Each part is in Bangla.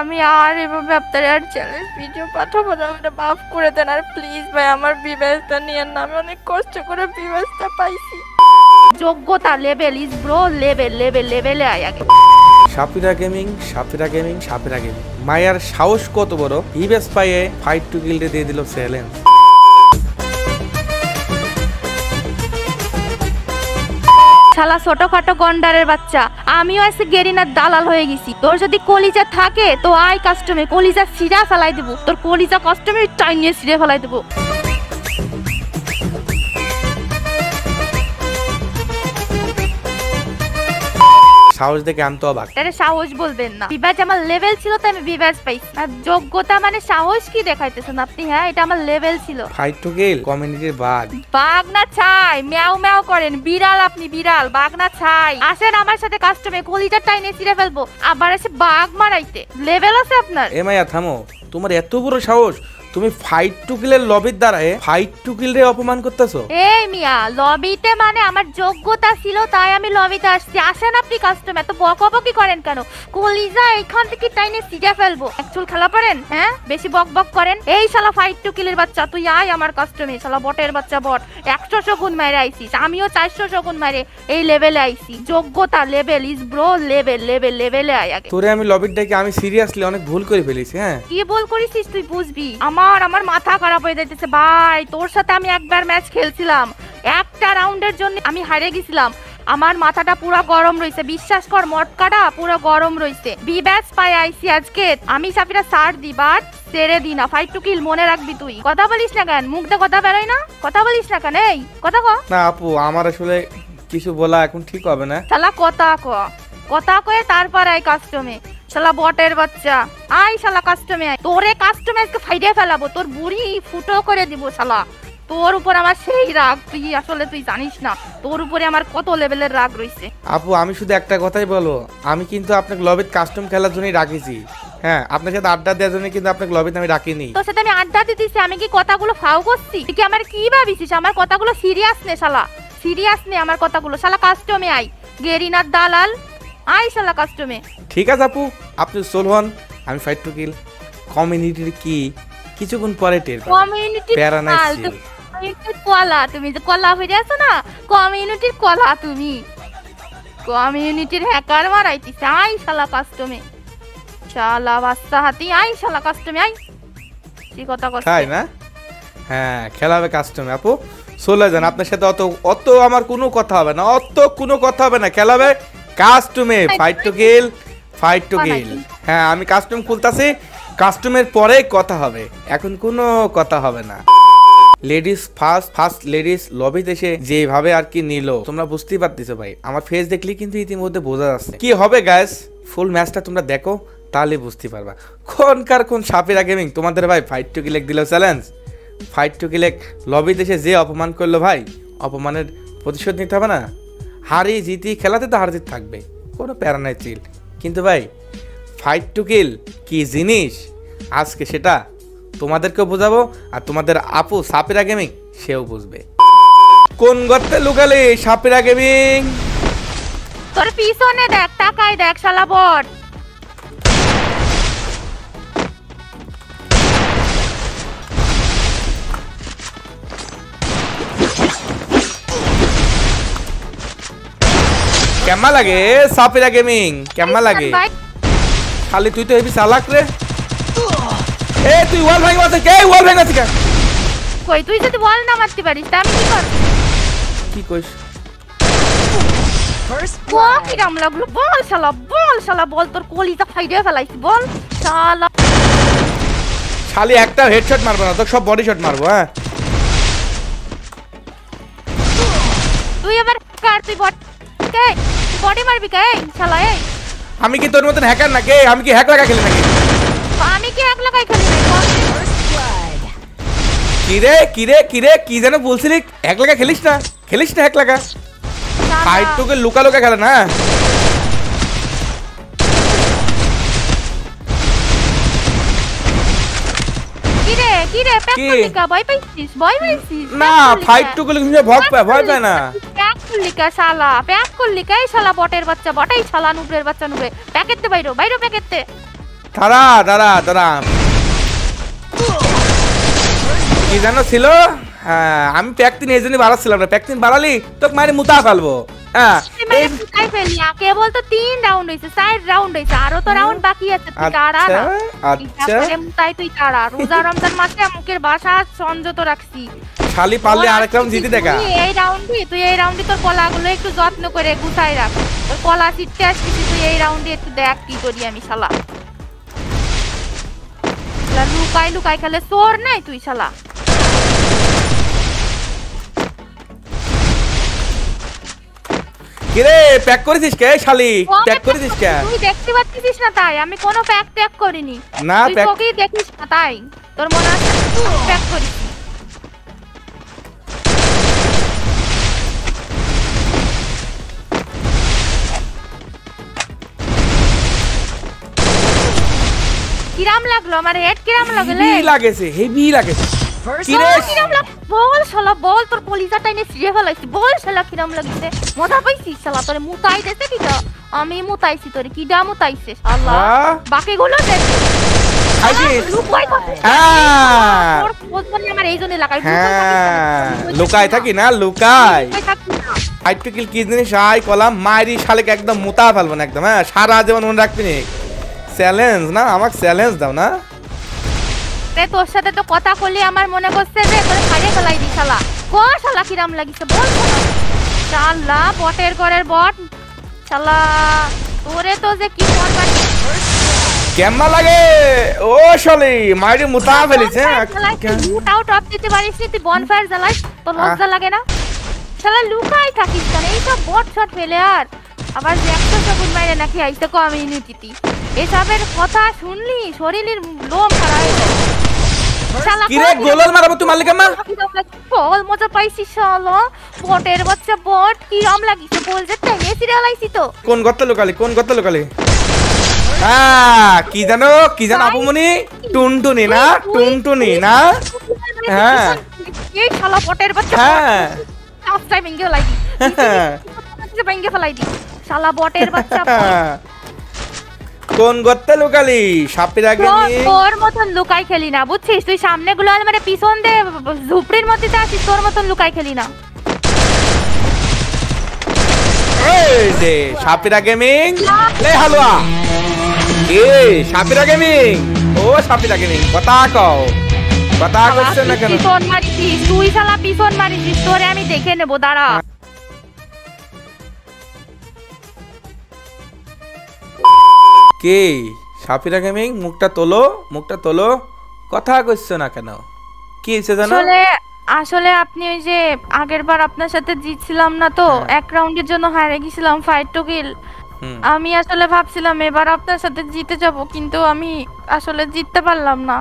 আমি আর এভাবে আপনার আর চ্যালেঞ্জ ভিডিও পাঠাবো না। ওটা মাফ করে দেন আর প্লিজ ভাই, আমার বিবেচটা নিয়ে না, আমি অনেক কষ্ট করে বিবেচটা পাইছি। যোগ্যতা level is bro level level লেভেলে আয় আগে সাপিরা গেমিং সাপিরা গেমিং সাপিরা গেমিং মায়ার সাহস কত বড়? ইবেস পাইয়ে ফাইট টু গিল্ডে দিয়ে দিল চ্যালেঞ্জ শালা ছোটখাটো গন্ডারের বাচ্চা, আমিও এসে গেরিনার দালাল হয়ে গেছি। তোর যদি কলিজা থাকে, তো আয় কাস্টমে কলিজা সিরা ফেলাই দেবো। তোর কলিজা কাস্টমে টাইম নিয়ে সিরে ফেলাই দেবো। সাহস দেখে আমি তো অবাক এটা সাহস বলবেন না। বিবাজ আমার লেভেল ছিল তো আমি বিবাজ পাইছি। আর যোগ্যতা মানে সাহস কি দেখাইতেছেন আপনি হ্যাঁ? এটা আমার লেভেল ছিল। ফাইট টু গিল কমিউনিটির বাদ। বাঘ না ছাই ম্যাও ম্যাও করেন। বিড়াল আপনি বিড়াল বাঘ না ছাই। আসেন আমার সাথে কাস্টমে কলিজার টাইনে ছিঁড়ে ফেলব। আবার এসে বাঘ মারাইতে। লেভেল আছে আপনার? এ মায়া থামো। তোমার এত বড় সাহস তুমি ফাইট টু কিলের লবির দ্বারায় ফাইট টু কিলরে অপমান করতেছো? এই মিয়া লবিতে মানে আমার যোগ্যতা ছিল তাই আমি লবিতে আসছি। আসেন আপনি কাস্টম এত বকবকি করেন কেন? কলিজা এখান থেকে টাইনে সিজে ফেলব। একচুল খেলা পারেন হ্যাঁ? বেশি বক বক করেন। এই শালা ফাইট টু কিলের বাচ্চা তুই আয় আমার কাস্টমে শালা বটের বাচ্চা বট। একশো শগুন মেরে আইছিস আমিও চারশো শগুন মেরে এই লেভেলে আইছি। যোগ্যতা level is bro level level লেভেলে আয় আগে। তোরে আমি লবির ডেকে আমি সিরিয়াসলি অনেক ভুল করে ফেলেছি হ্যাঁ? কি ভুল করেছিস তুই বুঝবি? আমার আমার মাথা খারাপ হয়ে যাইতেছে। ভাই তোর সাথে আমি একবার ম্যাচ খেলছিলাম। একটা রাউন্ডের জন্য আমি হারে গেছিলাম। আমার মাথাটা পুরো গরম রইছে। বিশ্বাস কর মটকাটা পুরো গরম রইছে। বি ব্যাচ পাই আইসি আজকে। আমি সাপিরা সার দি বাট ছেড়ে দি না। ফাইট টু কিল মনে রাখবি তুই। কথা বলিস না কেন? মুখ দিয়ে কথা বেরোয় না? কথা বলিস না কেন? এই কথা ক। না আপু আমার আসলে কিছু বলা এখন ঠিক হবে না। শালা কথা ক। কথা কয়ে তারপর আই কাস্টমে শালা বটের বাচ্চা। আই শালা কাস্টমে আই তোরে কাস্টমে আজকে ফাইডে ফেলাবো তোর বুড়ি ফুটো করে দিব শালা। তোর উপর আমার সেই রাগ তুই আসলে তুই জানিস না তোর উপরে আমার কত লেভেলের রাগ রইছে। আপু আমি শুধু একটা কথাই বলো আমি কিন্তু আপনাকে লবিত কাস্টম খেলার জন্যই রাখিছি হ্যাঁ আপনার সাথে আড্ডা দেওয়ার জন্য কিন্তু আপনাকে লবিতে আমি রাখিনি তোর সাথে আমি আড্ডা দিতেছি আমি কি কথাগুলো ফাও করছি? তুই কি আমার কি ভাবিছিস? আমার কথাগুলো সিরিয়াস নে শালা। সিরিয়াস নে আমার কথাগুলো। শালা কাস্টমে আই গেরিনার দালাল আই শালা কাস্টমে ঠিক আছে আপু আপনি আমি ফাইট টু কিল কমিউনিটির কি? কিছুক্ষণ পরে টের কমিউনিটি কলা তুমি যে কলা হয়ে আছো না কমিউনিটির কলা তুমি। কমিউনিটির হ্যাকার আই শালা কাস্টমে শালা বাচ্চা হাতি আই শালা কাস্টমে আই কি কথা কষ্ট তাই না? হ্যাঁ খেলা হবে কাস্টমে আপু চলে যান আপনার সাথে অত অত আমার কোনো কথা হবে না অত কোনো কথা হবে না। খেলা হবে কাস্টমে fight to kill fight to kill হ্যাঁ আমি কাস্টম খুলতাছি কাস্টমের পরে কথা হবে। এখন কোনো কথা হবে না। লেডিস ফার্স্ট ফার্স্ট লেডিস লবিতে এসে যেভাবে আর কি নিল তোমরা বুঝতেই পারতেছো ভাই। আমার ফেস দেখলে কিন্তু ইতিমধ্যে বোঝা যাচ্ছে। কি হবে গ্যাস ফুল ম্যাচটা তোমরা দেখো তাহলে বুঝতে পারবা। কোনকার কোন সাপেরা গেমিং তোমাদের ভাই ফাইট টু কিলেক দিল চ্যালেঞ্জ ফাইট টু কিলেক লবিতে এসে যে অপমান করল ভাই অপমানের প্রতিশোধ নিতে হবে না? হারি, জিতি, খেলাতে তো হার জিত থাকবে। কোনো প্যারা নাই চিল। কিন্তু ভাই ফাইট টু কিল কি জিনিস? আজকে সেটা তোমাদেরকেও বোঝাবো আর তোমাদের আপু সাপেরা গেমিং সেও বুঝবে। কোন গর্তে লুকালে সাপেরা গেমিং তোর পিছনে দেখ, তাকাই দেখ শালা বট। কেমন লাগে? সাপেরা গেমিং কেমন লাগে? খালি তুই তো হেবি চালাক রে। এ তুই ওয়াল ভাঙি মারতে কে? ওয়াল ভাঙি মারতে কে? কই তুই যদি বল না মারতে পারিস তা আমি কি কর কি কইস? First ও blood. কি রাম লাগল বল শালা বল শালা বল তোর কলিজা ফাইডে ফেলাইছি বল। শালা। খালি একটা হেডশট মারবো না তো সব বডি শট মারবো হ্যাঁ? তুই এবার কার তুই বট কে? বডি মারবি কে? এই শালা এই। আমি কি তোর মতন হ্যাকার নাকি? আমি কি হ্যাক লাগা খেলি নাকি? আমি কি হ্যাক লাগাই খেলি. কিরে কিরে কিরে কি যেন বলছিলি? এক লাগা খেলিস না? খেলিস না এক লাগা। ফাইট তোকে লুকা লুকা খেলে না? কি রে কি রে প্যাক কি? করলি কা? ভয় পাইছিস? ভয় পাইছিস? না ফাইট টুকে লুকা ভয় পায় ভয় পায় না। প্যাক শালা? প্যাক এই শালা বটের বাচ্চা বটাই শালা নুবরের বাচ্চা নুবরে। প্যাকেট দে বাইরো বাইরো প্যাকেট। দে দাঁড়া দাঁড়া দাঁড়া। কি জানো ছিল? হ্যাঁ আমি প্যাকটিন এই জন্যই বাড়াচ্ছিলাম না প্যাকটিন বাড়ালি তোকে মারি মুতা ফেলব। কেবল তো তিন রাউন্ড হয়েছে চার রাউন্ড হয়েছে আরও তো রাউন্ড বাকি আছে তুই আচ্ছা না। আচ্ছা। তারপরে তুই তাড়া রোজা রমজান মাসে মুখের বাসা সংযত রাখছি। শালি পারলে আরেক রাউন্ড জিতে দেখা। এই রাউন্ডে তুই এই রাউন্ডে তোর কলাগুলো একটু যত্ন করে গুছাই রাখ। তোর কলা চিটতে আসছিস তুই এই রাউন্ডে একটু দেখ কি করি আমি শালা। লুকাই লুকাই খেলে চোর নাই তুই শালা। কিরে প্যাক করেছিস কে শালি? প্যাক করেছিস কে? তুই দেখতে পাচ্ছিস না তাই আমি কোনো প্যাক ট্যাক করিনি। না তুই প্যাক তোকেই দেখিস না তাই। তোর মনে আছে প্যাক করিস কিরাম লাগল? আমার হেড কিরাম লাগলে লাগেছে হেভি লাগেছে। কিরে? বল কিরাম লাগ বল শালা বল তোর কলিজা টাইনে সিজে ফেলাইছি। বল শালা কিরাম লাগছে। মজা পাইছিস শালা তোরে মুতাই দেছে কি তো আমি মুতাইছি তোরে আল্লাহ? বাকিগুলো দেখ লুকাই লুকায় থাকি না লুকায় ফাইট কিল কি জিনিস? কলাম মাইরি শালেকে একদম মুতা ফেলব না একদম হ্যাঁ? সারা জীবন মনে রাখবি নি। চ্যালেঞ্জ না? আমাকে চ্যালেঞ্জ দাও না? রে তোর সাথে তো কথা বলি আমার মনে করছে যে তোর ছাড়িয়ে ফেলাই দি শালা। ক শালা কিরাম লাগিছে বল শালা। বটের ঘরের বট। শালা তোরে তো যে কি করবার কেমন লাগে? ও শালি মাইরি মুতা ফেলিস হ্যাঁ। লুট আউট অফ দিতে পারিস নি তুই বনফায়ার জ্বালাইস তোর লজ্জা লাগে না? শালা লুকাই থাকিস কেন? এই সব বট শট ফেলে আর। আবার যে একশো সবুজ মাইরে নাকি আইসে কমিউনিটি এসবের কথা শুনলি? শরীরের লোম খারাপ হয়ে যায়। কিরে গোলাল মারাবো তুই মালিক মা বল মজা পাইছিস শালা। বটের বাচ্চা বট কি রাম লাগিছে বল যে টেনে সিরিয়াল তো। কোন গর্ত লোকালি কোন গর্ত লোকালি? হ্যাঁ কি জানো কি জানো আপুমনি টুনটুনি না টুনটুনি না? হ্যাঁ। এই শালা বটের বাচ্চা হ্যাঁ। ভেঙ্গে ফেলাই দি হ্যাঁ। ভেঙ্গে ফেলাই দি শালা বটের বাচ্চা কোন গর্ত লোকালি? সাপের আগে তোর- মতন লুকাই খেলি না বুঝছিস? তুই সামনে গুলো মানে পিছন দে ঝুপড়ির মধ্যে তো আসিস তোর মতন লুকাই খেলি না। সাপিরা গেমিং লে হালুয়া। এ সাপিরা গেমিং ও সাপিরা গেমিং কথা কও। কথা করছে না কেন? পিছন মারিছিস তুই শালা পিছন মারিছিস তোরে আমি দেখে নেব দাঁড়া। কে? সাপিরা গেমিং মুখটা তোলো মুখটা তোলো। কথা করছ না কেন? কি হয়েছে জানো? আসলে আসলে আপনি ওই যে আগের বার আপনার সাথে জিতছিলাম না তো হ্যাঁ। এক রাউন্ডের জন্য হারে গেছিলাম ফাইট টু কিল আমি আসলে ভাবছিলাম এবার আপনার সাথে জিতে যাব কিন্তু আমি আসলে জিততে পারলাম না।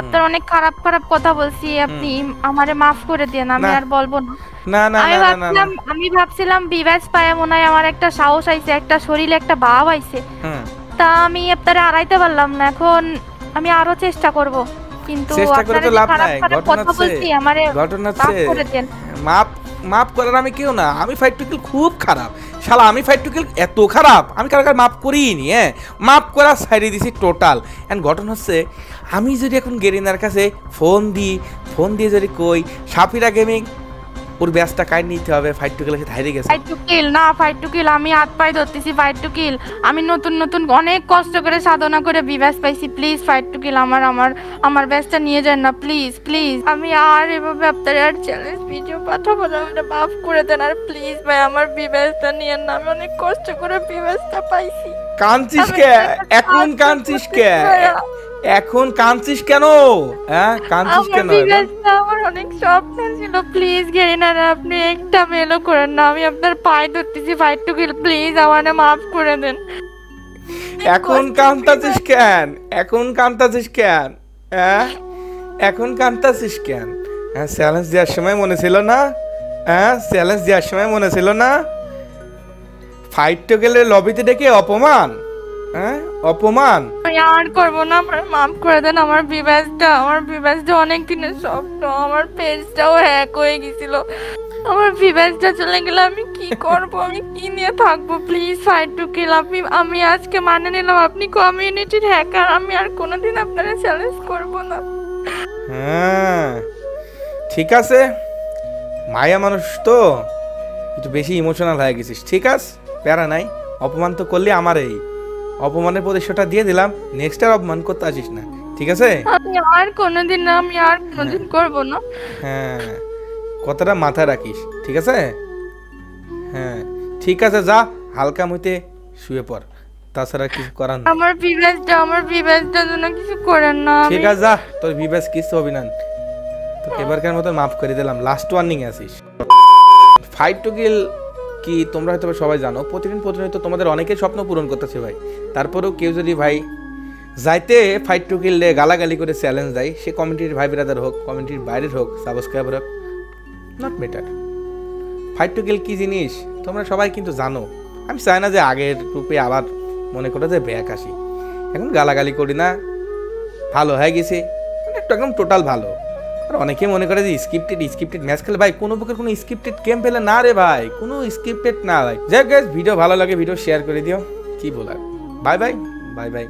আপনার অনেক খারাপ খারাপ কথা বলছি আপনি আমারে মাফ করে দেন আমি আর বলব না। না না আমি ভাবছিলাম আমি ভাবছিলাম বিবাস পায়ে মনে হয় আমার একটা সাহস আইছে একটা শরীরে একটা ভাব আইছে। তা আমি আপনারে আড়াইতে পারলাম না। এখন আমি আরও চেষ্টা করব। কিন্তু চেষ্টা করে তো লাভ নাই। ঘটনা হচ্ছে ঘটনা হচ্ছে মাপ মাপ করার আমি কেউ না। আমি ফাইট টু কিল খুব খারাপ। শালা আমি ফাইট টু কিল এত খারাপ। আমি কারও মাপ করিই নি হ্যাঁ? মাপ করা সাইডে দিছি টোটাল এন্ড ঘটনা হচ্ছে আমি যদি এখন গেরিনার কাছে ফোন দিই ফোন দিয়ে যদি কই সাফিরা গেমিং ওর ব্যাসটা কাই নিতে হবে? ফাইট টু কিল হারিয়ে গেছে। ফাইট টু কিল না ফাইট টু কিল আমি হাত পায়ে ধরতেছি ফাইট টু কিল আমি নতুন নতুন অনেক কষ্ট করে সাধনা করে বিব্যাস পাইছি। প্লিজ ফাইট টু কিল আমার আমার আমার ব্যাসটা নিয়ে যান না প্লিজ প্লিজ আমি আর এভাবে আপনার আর চ্যালেঞ্জ ভিডিও পাঠাবো না আমাকে মাফ করে দেন আর প্লিজ ভাই আমার বিব্যাসটা নিয়ে না আমি অনেক কষ্ট করে বিব্যাসটা পাইছি। কাঁদছিস কে? এখন কাঁদছিস কে। এখন কাঁদছিস কেন? হ্যাঁ কাঁদছিস কেন আমার অনেক স্বপ্ন ছিল। প্লিজ গেরিনারা আপনি একটা মেলো করেন না। আমি আপনার পায়ে ধরতেছি ফাইট টু কিল প্লিজ আমাকে মাফ করে দেন। এখন কান্তাছিস কেন? এখন কান্তাছিস কেন? হ্যাঁ? এখন কান্তাছিস কেন? হ্যাঁ চ্যালেঞ্জ দেওয়ার সময় মনে ছিল না? হ্যাঁ চ্যালেঞ্জ দেওয়ার সময় মনে ছিল না? ফাইট তো গেলে লবিতে ডেকে অপমান? হ্যাঁ অপমান? আমি আর করব না, আমার মাফ করে দেন, আমার বিবাসটা আমার বিবাসটা অনেক দিনের স্বপ্ন, আমার পেজটাও হ্যাক হয়ে গেছিল। আমার বিবাসটা চলে গেলে আমি কি করব? আমি কি নিয়ে থাকব? প্লিজ ফাইট টু কিল আপনি আমি আজকে মানে নিলাম, আপনি কমিউনিটির হ্যাকার আমি আর কোনোদিন আপনারা চ্যালেঞ্জ করব না। হ্যাঁ ঠিক আছে। মায়া মানুষ তো, একটু বেশি ইমোশনাল হয়ে গেছিস, ঠিক আছে? প্যারা নাই, অপমান তো করলি আমার এই অপমানের প্রতিশোধটা দিয়ে দিলাম। নেক্সট আর অপমান করতে আসিস না। ঠিক আছে? আর কোনোদিন না আমি আর কোনোদিন করব না। হ্যাঁ। কথাটা মাথায় রাখিস ঠিক আছে? হ্যাঁ। ঠিক আছে যা। হালকা মইতে শুয়ে পড়। তাছাড়া কিছু করার আমার বিবাসটা আমার বিবাসটার জন্য কিছু করেন না ঠিক আছে যা। তোর বিবেশ কিছু হবি না। তোকে এবারকার মতো মাফ করে দিলাম। লাস্ট ওয়ার্নিং আছিস। ফাইট টু গিল কি তোমরা হয়তো সবাই জানো, প্রতিদিন প্রতিনিয়ত তোমাদের অনেকের স্বপ্ন পূরণ করতেছে ভাই। তারপরেও কেউ যদি ভাই যাইতে ফাইট টু গিল গালাগালি করে চ্যালেঞ্জ দেয়, সে কমিটির ভাই ব্রাদার হোক কমিটির বাইরের হোক সাবস্ক্রাইবার হোক not better fight to kill কি জিনিস? তোমরা সবাই কিন্তু জানো। আমি চাই না যে আগের গ্রুপে আবার মনে করো যে ব্যাক আসি। এখন গালাগালি করি না, ভালো হয়ে গেছে। একটু একদম টোটাল ভালো। আর অনেকে মনে করে যে স্ক্রিপ্টেড স্ক্রিপ্টেড ম্যাচ খেলে, ভাই, কোনো প্রকার কোনো স্ক্রিপ্টেড গেম পেলে না রে ভাই, কোনো স্ক্রিপ্টেড না ভাই যাই হোক ভিডিও ভালো লাগে ভিডিও শেয়ার করে দিও, কি বলার? Bye bye bye bye